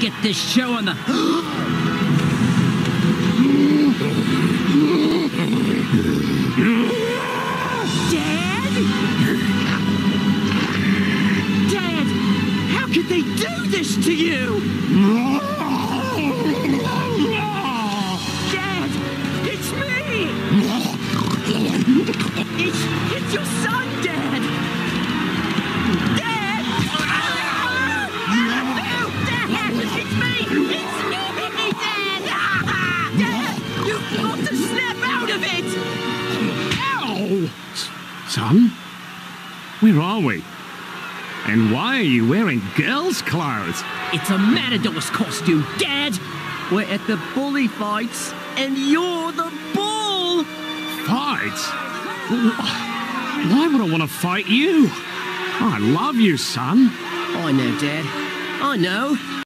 get this show on the. How could they do this to you? Dad, it's me! It's, it's your son, You've got to snap out of it! Ow! Son? Where are we? And why are you wearing girls' clothes? It's a Matador's costume, Dad! We're at the bully fights, and you're the bull! Fights? Why would I want to fight you? I love you, son. I know, Dad. I know.